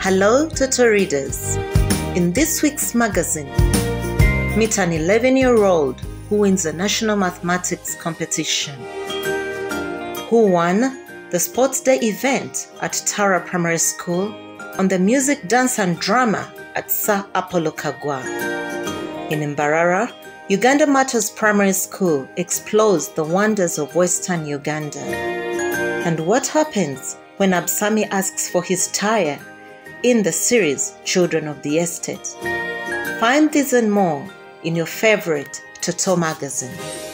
Hello, Toto readers. In this week's magazine, meet an 11 year old who wins a national mathematics competition. Who won the sports day event at Tara Primary School on the music, dance, and drama at Sir Apollo Kaggwa. In Mbarara, Uganda Martyrs Primary School explores the wonders of Western Uganda. And what happens when Absami asks for his tire in the series Children of the Estate? Find these and more in your favorite Toto magazine.